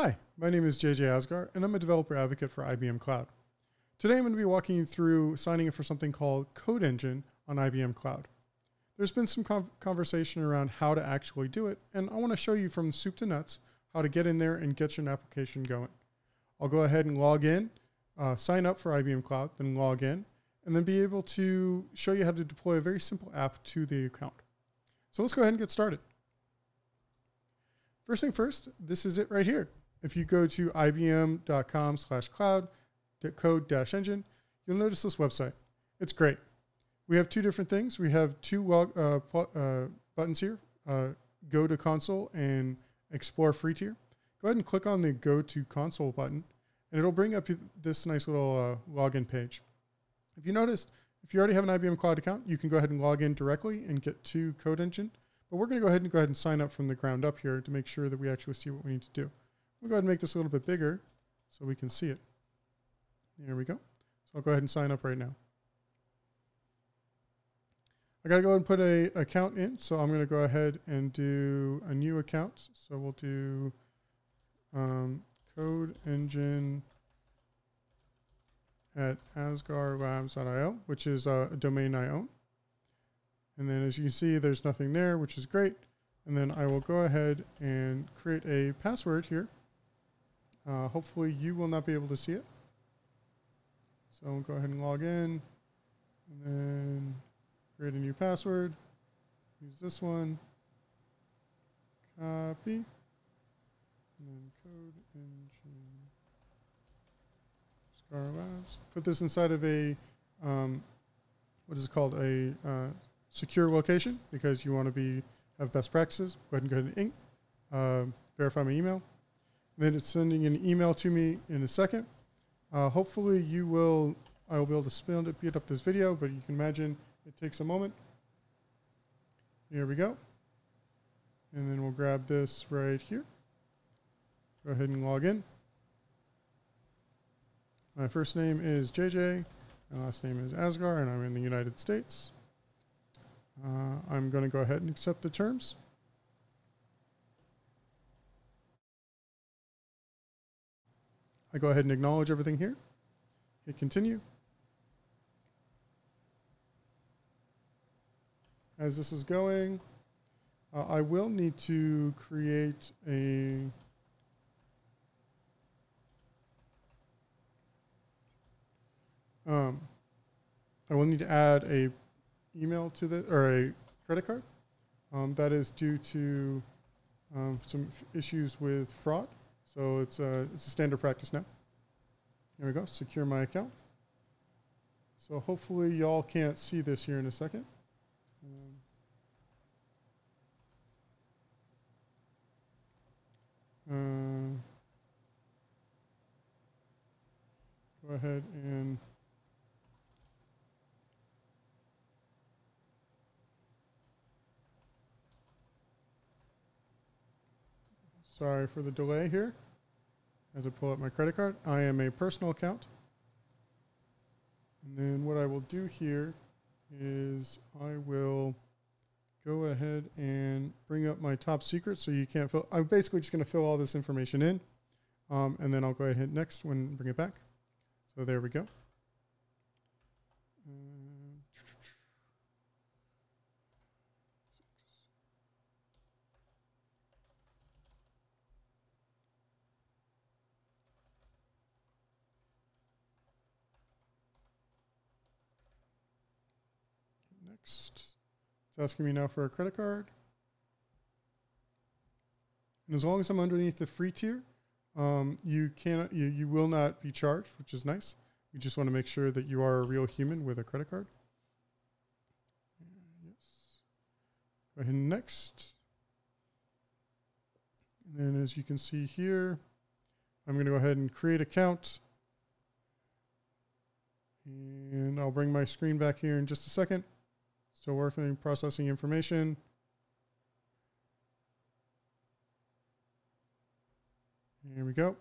Hi, my name is JJ Asghar, and I'm a developer advocate for IBM Cloud. Today I'm going to be walking you through signing up for something called Code Engine on IBM Cloud. There's been some conversation around how to actually do it, and I want to show you from soup to nuts how to get in there and get your application going. I'll go ahead and log in, uh, sign up for IBM Cloud, then log in, and then be able to show you how to deploy a very simple app to the account. So let's go ahead and get started. First thing first, this is it right here. If you go to ibm.com slash cloud code dash engine, you'll notice this website. It's great. We have two different things. We have two uh, uh, buttons here, uh, go to console and explore free tier. Go ahead and click on the go to console button and it'll bring up this nice little uh, login page. If you noticed, if you already have an IBM Cloud account, you can go ahead and log in directly and get to Code Engine. But we're going to go ahead and go ahead and sign up from the ground up here to make sure that we actually see what we need to do. We'll go ahead and make this a little bit bigger so we can see it. There we go. So I'll go ahead and sign up right now. I got to go ahead and put a account in, so I'm going to go ahead and do a new account. So we'll do um, code engine at asgharlabs.io, which is a domain I own. And then as you can see, there's nothing there, which is great. And then I will go ahead and create a password here. Uh, hopefully you will not be able to see it. So we'll go ahead and log in and then create a new password. Use this one. Copy. And then code engine. Scar Labs. Put this inside of a, um, what is it called? A uh, secure location because you want to be have best practices. Go ahead and go ahead and ink, uh, verify my email. Then it's sending an email to me in a second. Uh, hopefully you will, I will be able to speed up this video, but you can imagine it takes a moment. Here we go. And then we'll grab this right here. Go ahead and log in. My first name is JJ. My last name is Asghar, and I'm in the United States. Uh, I'm going to go ahead and accept the terms. I go ahead and acknowledge everything here. Hit continue. As this is going, uh, I will need to create a um, I will need to add a email to the or a credit card. Um, that is due to um, some issues with fraud. So it's a, it's a standard practice now. There we go, secure my account. So hopefully y'all can't see this here in a second. Um, uh, go ahead and Sorry for the delay here. I had to pull up my credit card. I am a personal account. And then what I will do here is I will go ahead and bring up my top secret so you can't fill. I'm basically just going to fill all this information in. Um, and then I'll go ahead and hit next when bring it back. So there we go. Next. It's asking me now for a credit card. And as long as I'm underneath the free tier, um, you cannot, you, you will not be charged, which is nice. We just want to make sure that you are a real human with a credit card. Yes. Go ahead and next. And then as you can see here, I'm going to go ahead and create account. And I'll bring my screen back here in just a second. Still working, processing information. Here we go.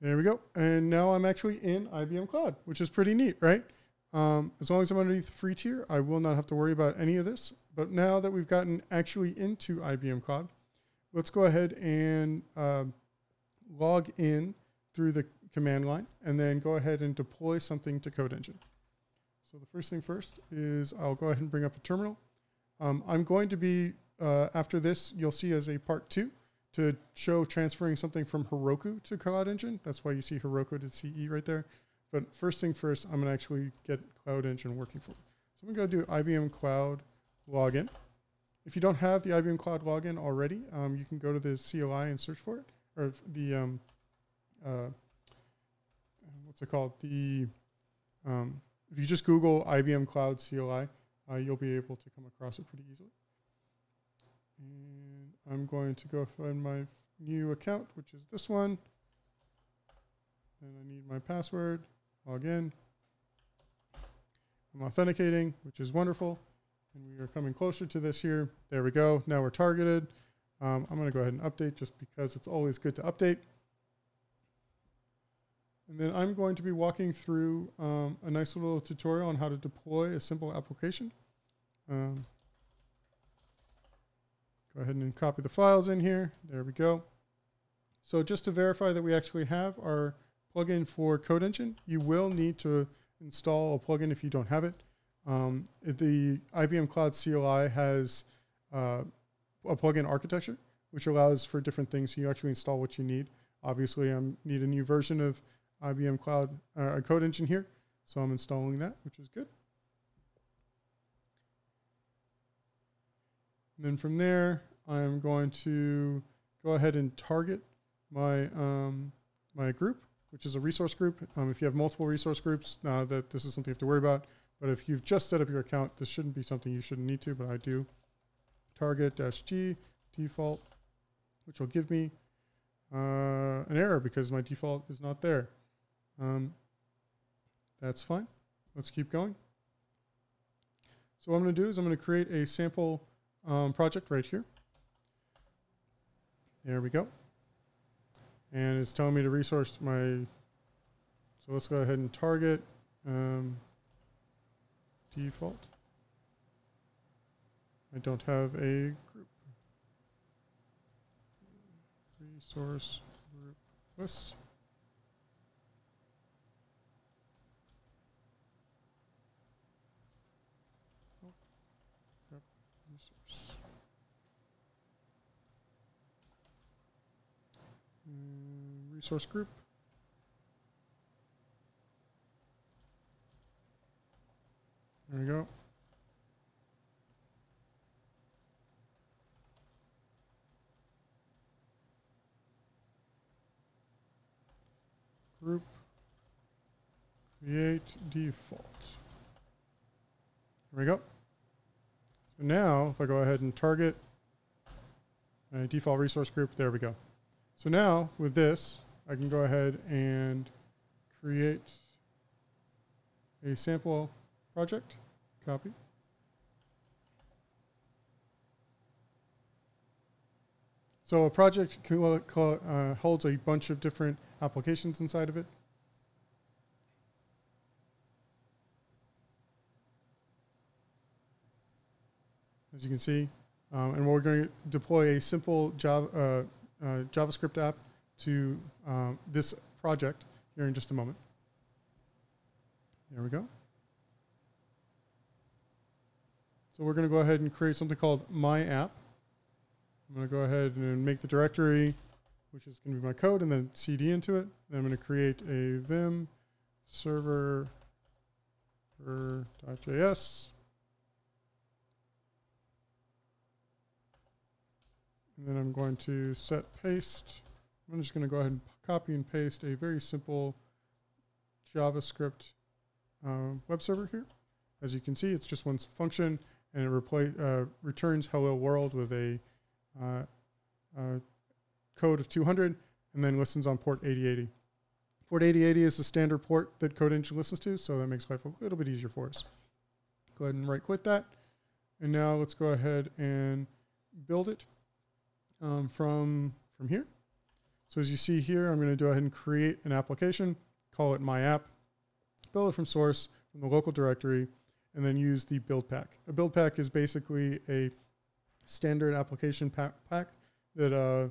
There we go. And now I'm actually in IBM Cloud, which is pretty neat, right? Um, as long as I'm underneath the free tier, I will not have to worry about any of this. But now that we've gotten actually into IBM Cloud, let's go ahead and uh, log in through the command line and then go ahead and deploy something to CodeEngine. So the first thing first is I'll go ahead and bring up a terminal. Um, I'm going to be, uh, after this, you'll see as a part two to show transferring something from Heroku to Code Engine. That's why you see Heroku to CE right there. But first thing first, I'm going to actually get Code Engine working for me. So I'm going to go do IBM Cloud login. If you don't have the IBM Cloud login already, um, you can go to the CLI and search for it, or the um, uh, what's it called? The um, if you just Google IBM Cloud CLI, uh, you'll be able to come across it pretty easily. And I'm going to go find my new account, which is this one. And I need my password, log in. I'm authenticating, which is wonderful. And we are coming closer to this here. There we go. Now we're targeted. Um, I'm going to go ahead and update just because it's always good to update. And then I'm going to be walking through um, a nice little tutorial on how to deploy a simple application. Um, go ahead and copy the files in here. There we go. So just to verify that we actually have our plugin for CodeEngine, you will need to install a plugin if you don't have it. Um, the IBM Cloud CLI has uh, a plugin architecture, which allows for different things. You actually install what you need. Obviously, I need a new version of IBM Cloud uh, CodeEngine here, so I'm installing that, which is good. And then from there, I'm going to go ahead and target my um, my group, which is a resource group. Um, if you have multiple resource groups, uh, that this is something you have to worry about. But if you've just set up your account, this shouldn't be something you shouldn't need to, but I do. Target dash G default, which will give me uh, an error because my default is not there. Um, that's fine. Let's keep going. So what I'm going to do is I'm going to create a sample um, project right here. There we go. And it's telling me to resource my, so let's go ahead and target um, default. I don't have a group. Resource group list. Resource. Mm, resource group. There we go. Group create default. There we go. So now, if I go ahead and target my default resource group, there we go. So now, with this, I can go ahead and create a sample project, copy. So a project uh, holds a bunch of different applications inside of it. As you can see. Um, and we're going to deploy a simple Java, uh, uh, JavaScript app to um, this project here in just a moment. There we go. So we're going to go ahead and create something called my app. I'm going to go ahead and make the directory, which is going to be my code, and then cd into it. Then I'm going to create a vim server And then I'm going to set paste. I'm just going to go ahead and copy and paste a very simple JavaScript uh, web server here. As you can see, it's just one function and it uh, returns hello world with a uh, uh code of 200 and then listens on port 8080. Port 8080 is the standard port that CodeEngine listens to, so that makes life a little bit easier for us. Go ahead and right click that. And now let's go ahead and build it um, from, from here. So as you see here, I'm going to go ahead and create an application, call it my app, build it from source. from the local directory and then use the build pack. A build pack is basically a standard application pack, pack that uh,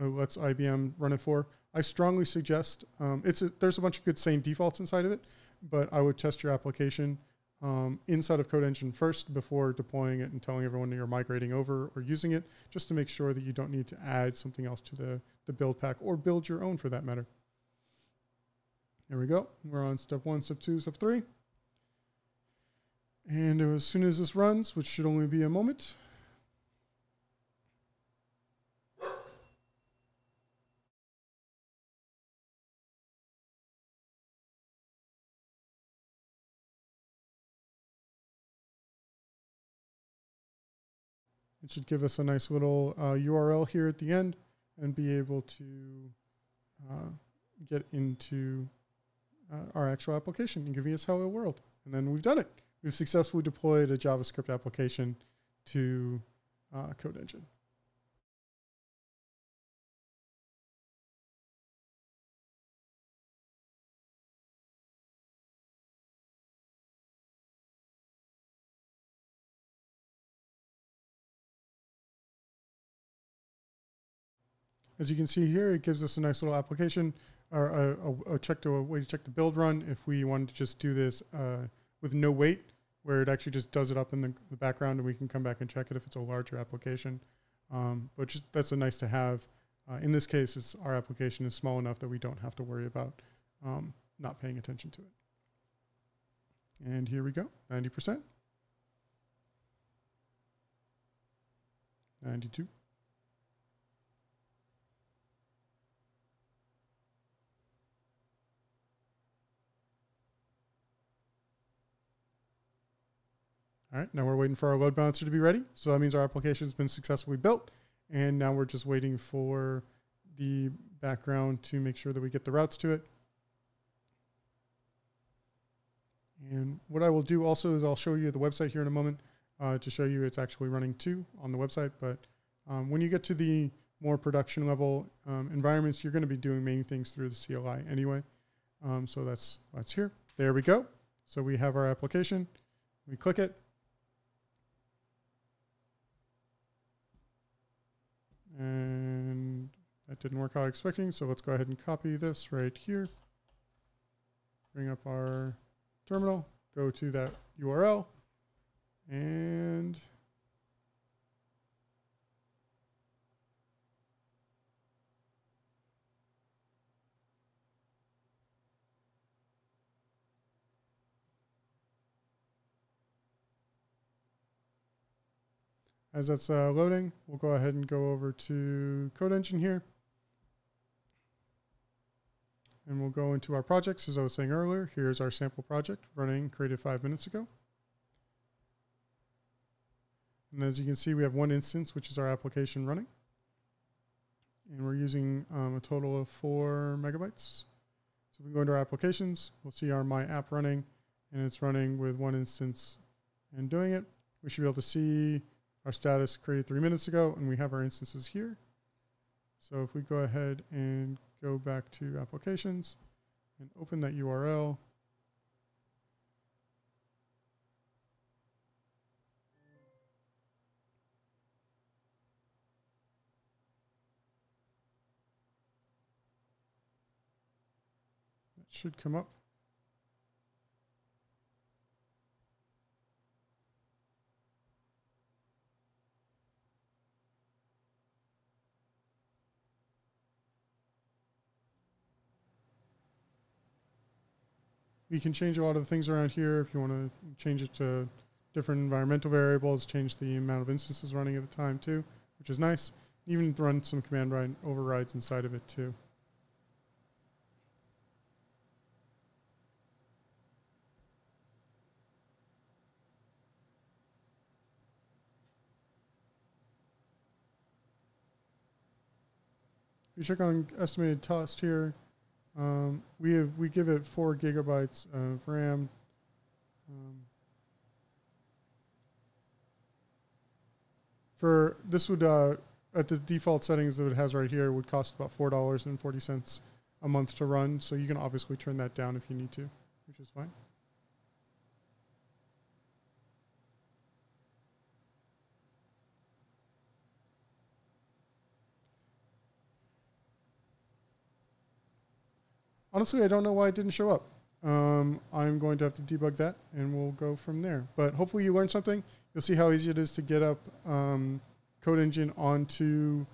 uh, lets IBM run it for. I strongly suggest um, it's a, there's a bunch of good sane defaults inside of it, but I would test your application um, inside of Code Engine first before deploying it and telling everyone you're migrating over or using it, just to make sure that you don't need to add something else to the, the build pack or build your own for that matter. There we go. We're on step one, step two, step three. And as soon as this runs, which should only be a moment, It should give us a nice little uh, URL here at the end and be able to uh, get into uh, our actual application and giving us hello world. And then we've done it. We've successfully deployed a JavaScript application to uh, CodeEngine. As you can see here, it gives us a nice little application or a, a, a check to a way to check the build run if we wanted to just do this uh, with no wait, where it actually just does it up in the, the, background and we can come back and check it if it's a larger application. Um, but just, that's a nice to have. Uh, in this case, it's our application is small enough that we don't have to worry about um, not paying attention to it. And here we go, 90%. 92. All right, now we're waiting for our load balancer to be ready. So that means our application has been successfully built. And now we're just waiting for the background to make sure that we get the routes to it. And what I will do also is I'll show you the website here in a moment uh, to show you it's actually running too on the website. But um, when you get to the more production level um, environments, you're going to be doing many things through the CLI anyway. Um, so that's that's here. There we go. So we have our application. We click it. And that didn't work how I was expecting, so let's go ahead and copy this right here. Bring up our terminal, go to that URL, and As that's uh, loading, we'll go ahead and go over to Code Engine here. And we'll go into our projects. As I was saying earlier, here's our sample project running, created five minutes ago. And as you can see, we have one instance, which is our application running. And we're using um, a total of four megabytes. So if we go into our applications, we'll see our My App running, and it's running with one instance and doing it. We should be able to see our status created three minutes ago, and we have our instances here. So if we go ahead and go back to applications and open that URL, should come up. You can change a lot of the things around here if you want to change it to different environmental variables, change the amount of instances running at the time too, which is nice. Even run some command line overrides inside of it too. If you check on estimated cost here, um, we have we give it four gigabytes of RAM. Um, for this would uh, at the default settings that it has right here would cost about four dollars and forty cents a month to run. So you can obviously turn that down if you need to, which is fine. Honestly, I don't know why it didn't show up. Um, I'm going to have to debug that, and we'll go from there. But hopefully, you learned something. You'll see how easy it is to get up um, Code Engine onto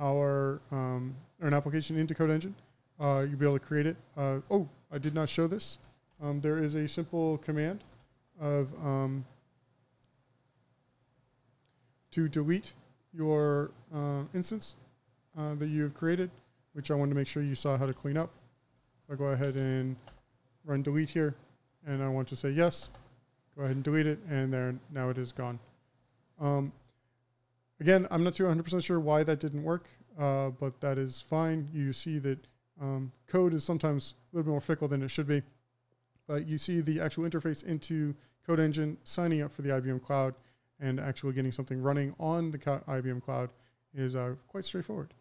our um, or an application into Code Engine. Uh, you'll be able to create it. Uh, oh, I did not show this. Um, there is a simple command of um, to delete your uh, instance uh, that you have created, which I wanted to make sure you saw how to clean up. I'll go ahead and run delete here, and I want to say yes. Go ahead and delete it, and there now it is gone. Um, again, I'm not too 100% sure why that didn't work, uh, but that is fine. You see that um, code is sometimes a little bit more fickle than it should be, but you see the actual interface into Code Engine signing up for the IBM Cloud and actually getting something running on the IBM Cloud is uh, quite straightforward.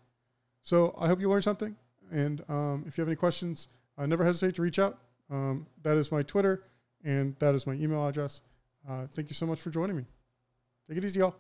So I hope you learned something. And um, if you have any questions, uh, never hesitate to reach out. Um, that is my Twitter and that is my email address. Uh, thank you so much for joining me. Take it easy, y'all.